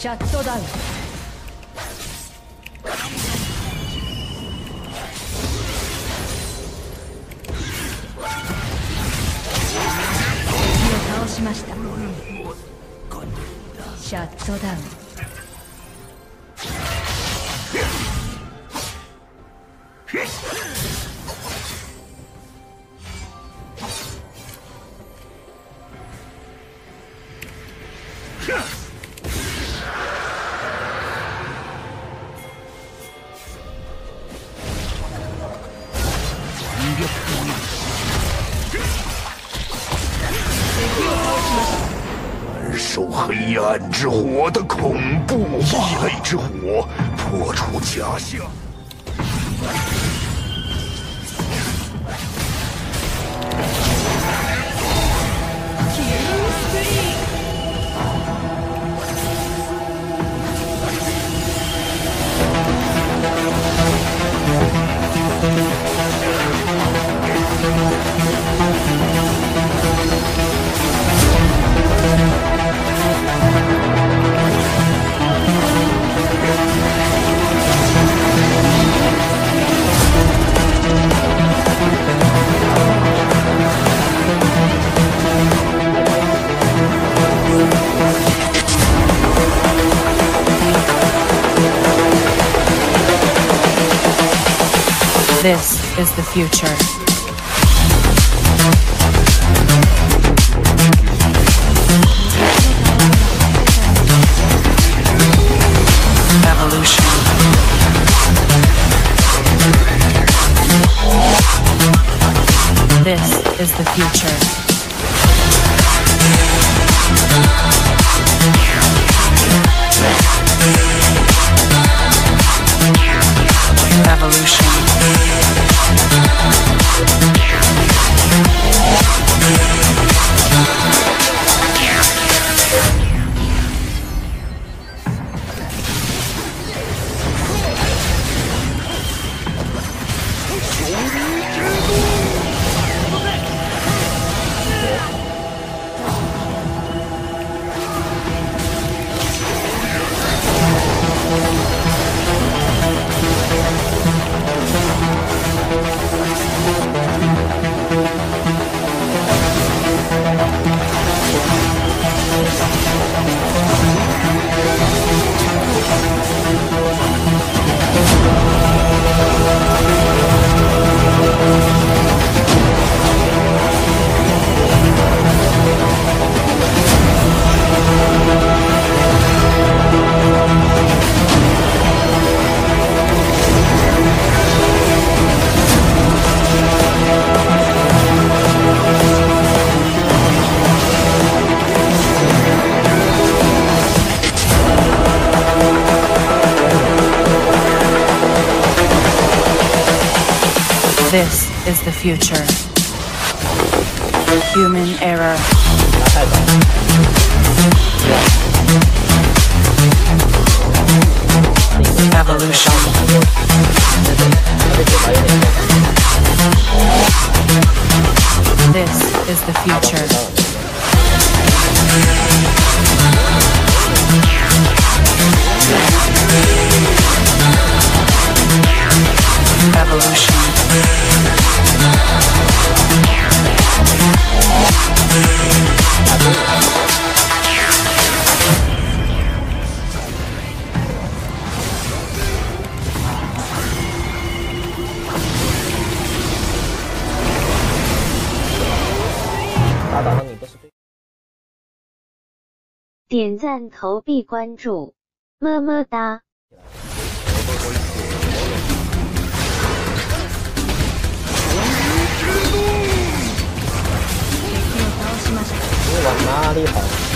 シャットダウン。敵を倒しました。シャットダウン。受黑暗之火的恐怖，异类之火破除假象。This is the future. This is the future. This is the future. Human error. Evolution. This is the future. 点赞、投币、关注，么么哒。敵を倒しました你往哪里跑？